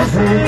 I'm not Yes.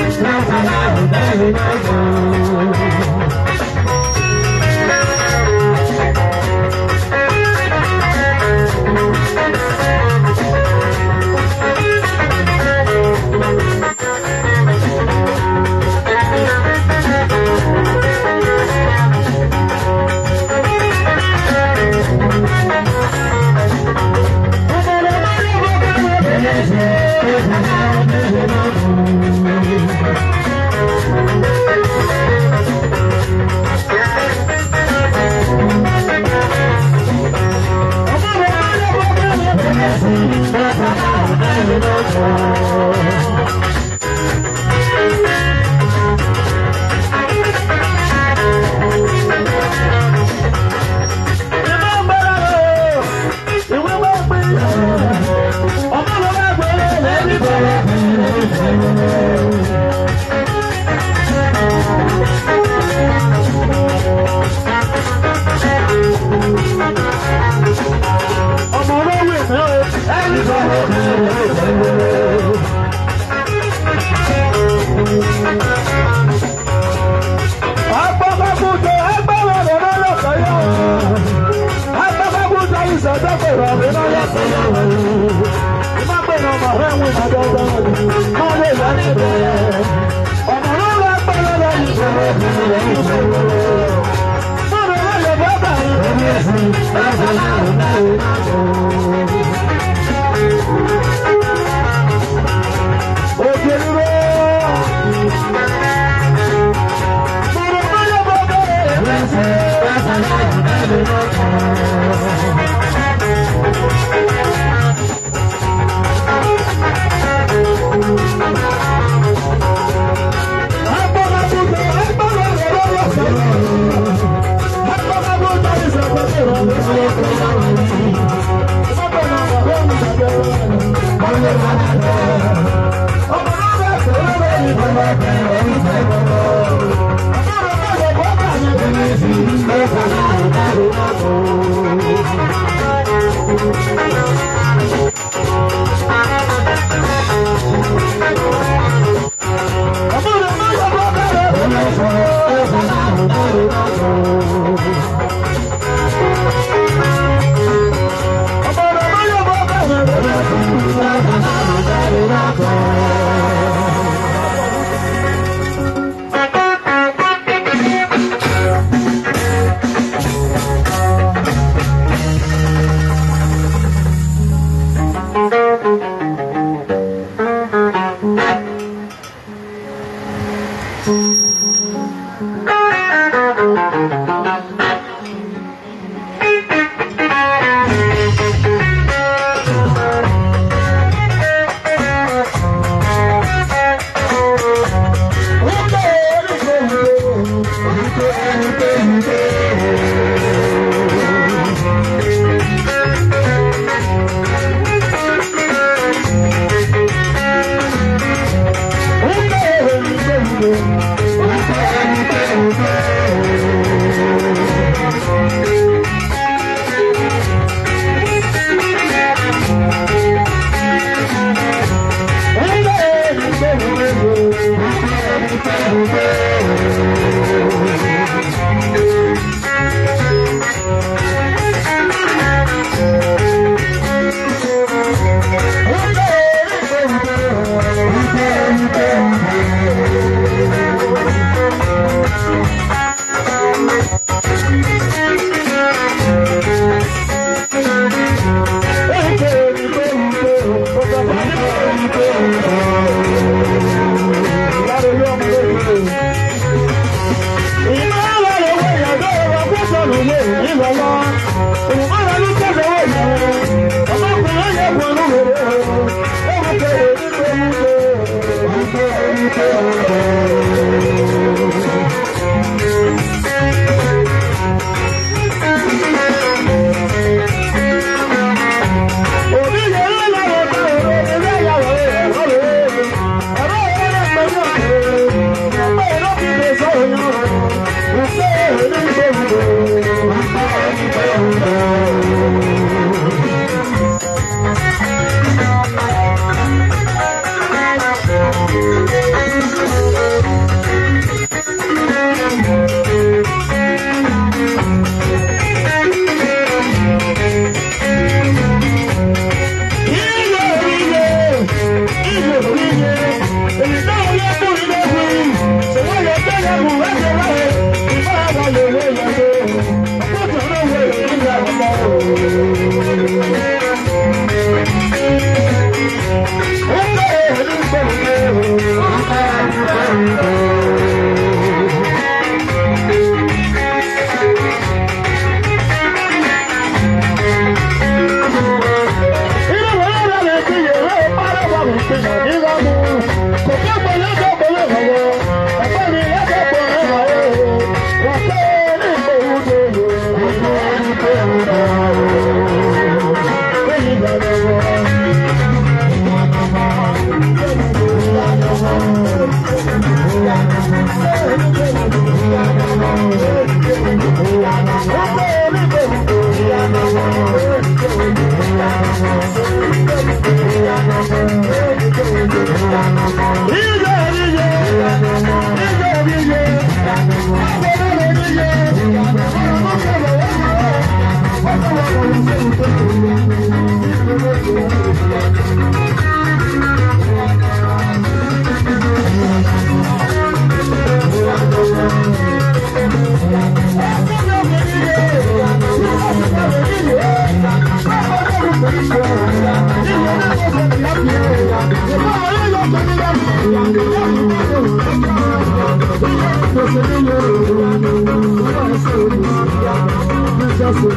Thank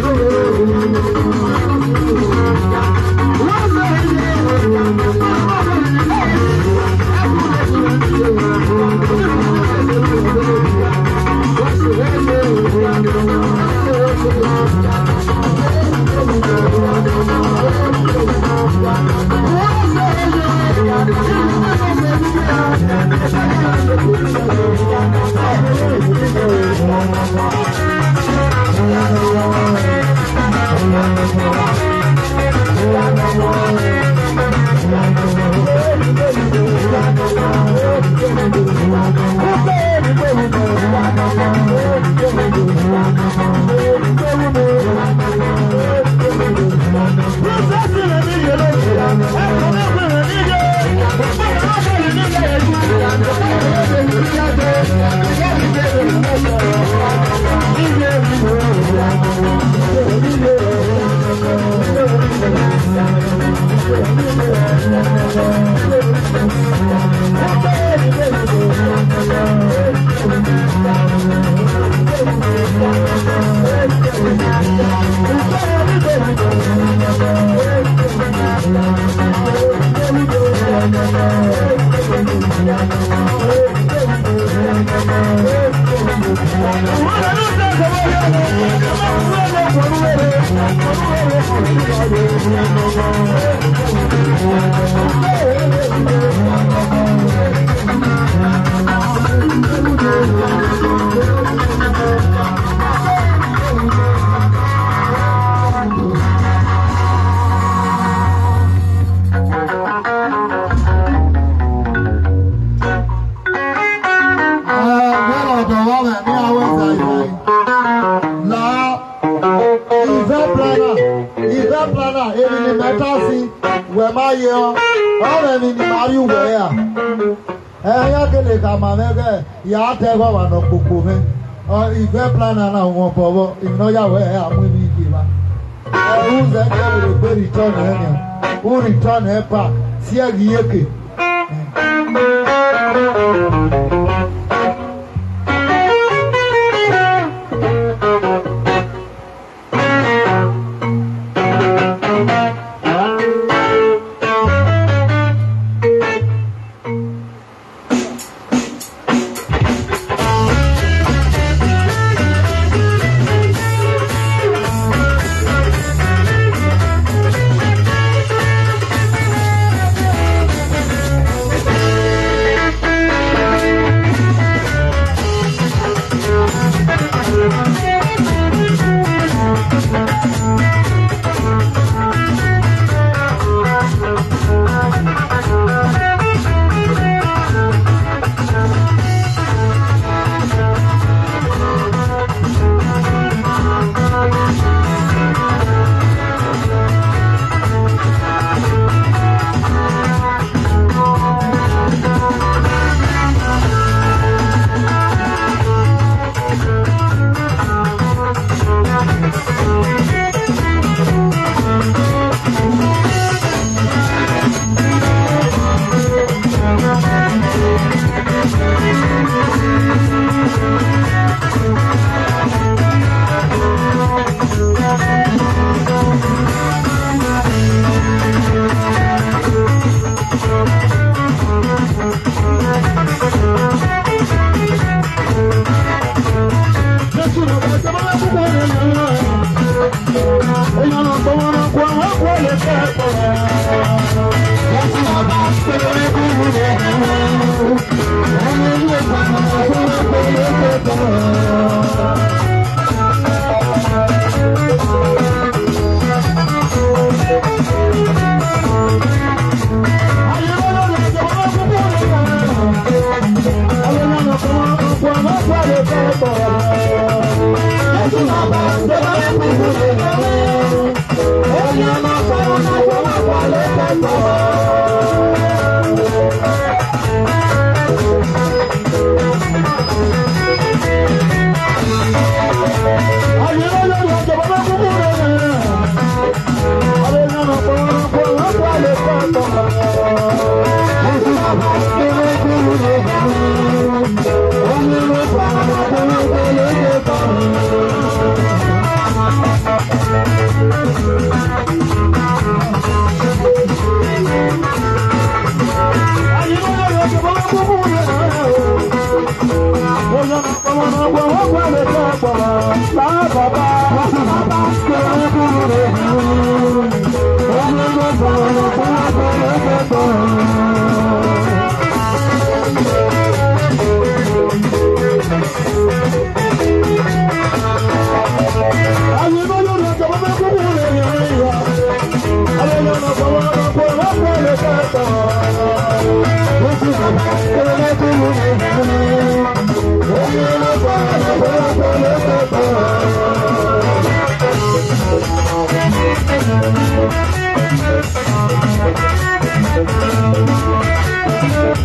you. ye wa ɔrɛ mi ni maa yi wɛ ya ɛ eh, ya kele ka ma mɛ kɛ ya tɛ kɔ wa nɔ gbogbo mɛ ɔ ìfɛ plana na wọn bɔ bɔ ìnɔya wɛ ya mu ni ìdè wa ɛ wúzɛ kɛ wòle gbé return yɛ ni o return yɛ back sí ɛgi yé ke. Eh.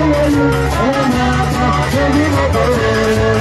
Oh, my God.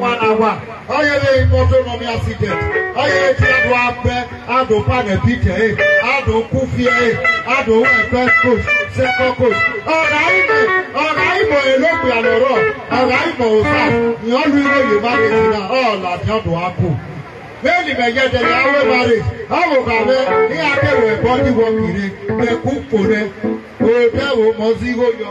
one hour onye na-eyi mọtò nọ ya siget onye eji adụ abẹ adụ panepike e adụ kwufie e adụ wee coach second coach ọga ime ọga imo elokwu ya nọrọ ọga imo ụsa nye ọlụ ihe yoruba na-esi na ọla dị ọdụ apụ bẹ́ẹ̀ni bẹ̀yẹ dẹ̀lẹ̀ awé ma rè awò bàbẹ ní akẹ́wẹ̀ bọ́dí wọ̀ kiri mẹ́kú kò rẹ̀ òòdẹ́wò mọ́ sí yóò yọ.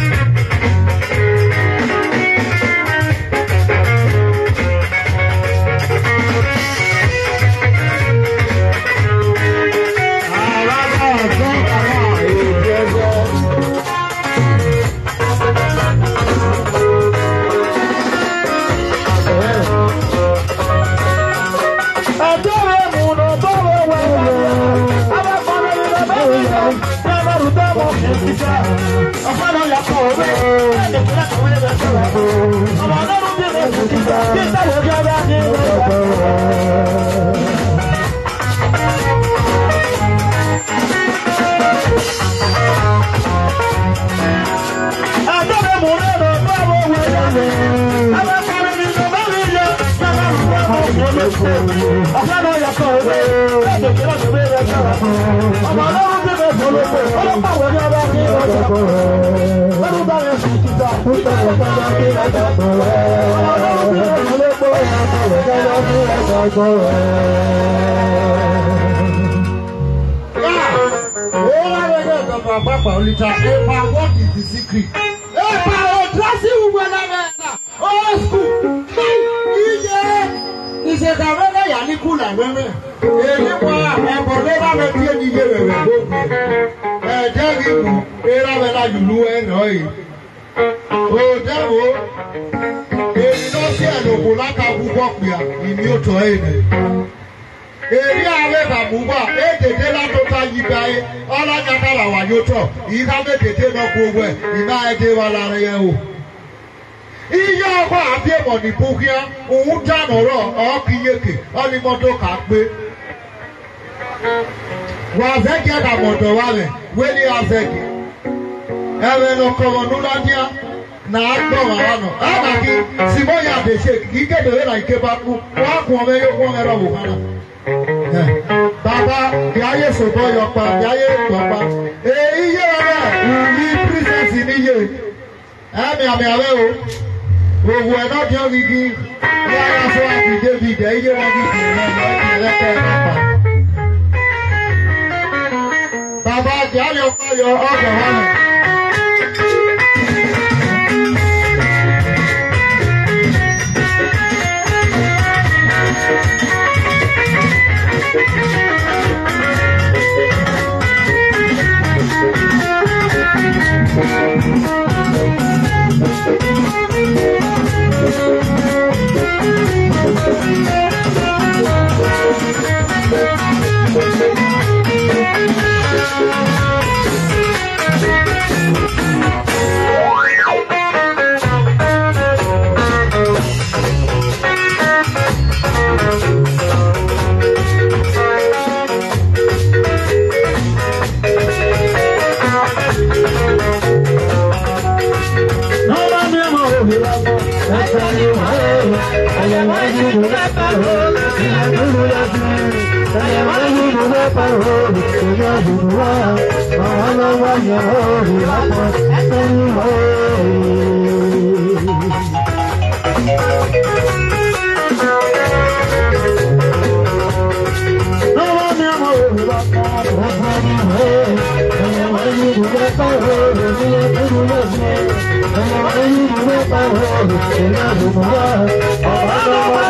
I'm ọ̀gá náà yàtọ̀ òwe ẹ̀ẹ́dẹ̀gbẹ́rẹ́ ọ̀gbẹ́rẹ́ ọ̀gá ọ̀gá ọ̀gá it olùpàwọ̀ ní ọba ní ọjà olùbá yẹn sì kíta kíta ìpàdé ní ọjà olùpọ̀ Papa, Olita, Epa, what is the secret? Epa, Odrasi, Uwe, Old school. Iye, Iye, ya ni kula meme ebi kwa ebo le ba me tie ni ye wewe e je bi ku e ra me la yulu e no yi o de wo èyí ló sí ẹnukù lákàkú gbọ̀pìà ìní òtò èdè èyí ààrẹ bàbúbà èdèdè látọta yíba ẹ ọlájà tàlàwà yóò tọ ìyíká mẹtẹẹtẹ náà gbogbo ẹ ìná ẹdẹ wà lára yẹ o. ihe ọgba abịamọnibụhịa ụwụta nọrọ ọkịnyeke ọlịmọdọ ka kpe wazeki adamodo wale weli azeki ewenokọrọnụladia na akpọwaranọ anagị simoya deshek ikedere na ikebakpu wakwụọmere ụkwọmere ọbụbara baba bịa yesobo ya ọkpa bịa ye ọkpa ee ihe ọbịa uli prisesi n'ihe amịamịawe o òwò ọ̀dọ́dẹ òwìgì ní aláṣọ àgbèdè bìdẹ ilé wọn ní ìpínlẹ̀ náà ẹlẹ́tẹ̀ ẹ̀pà. bàbá àjẹ́ àlẹ́ ọkọ̀ yọ ọgbọ̀n wọn. Oh,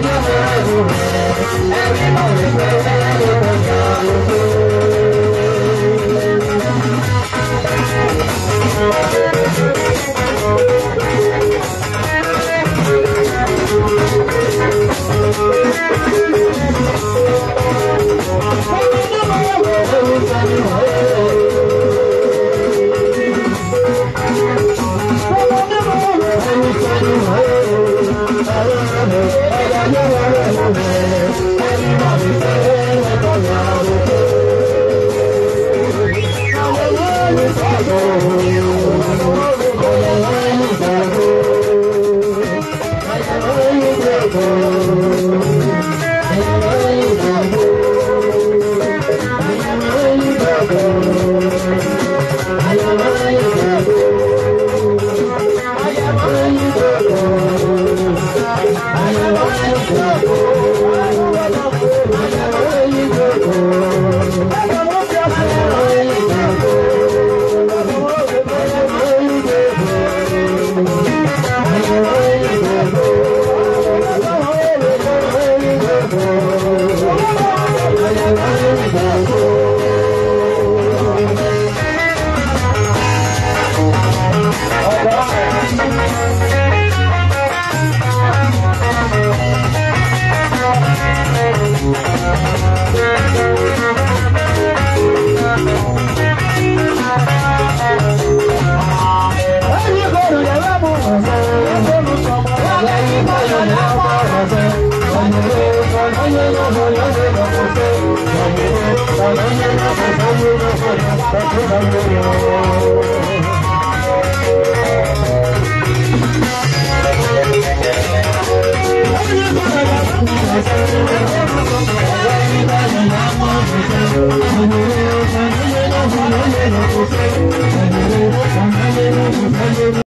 Everybody's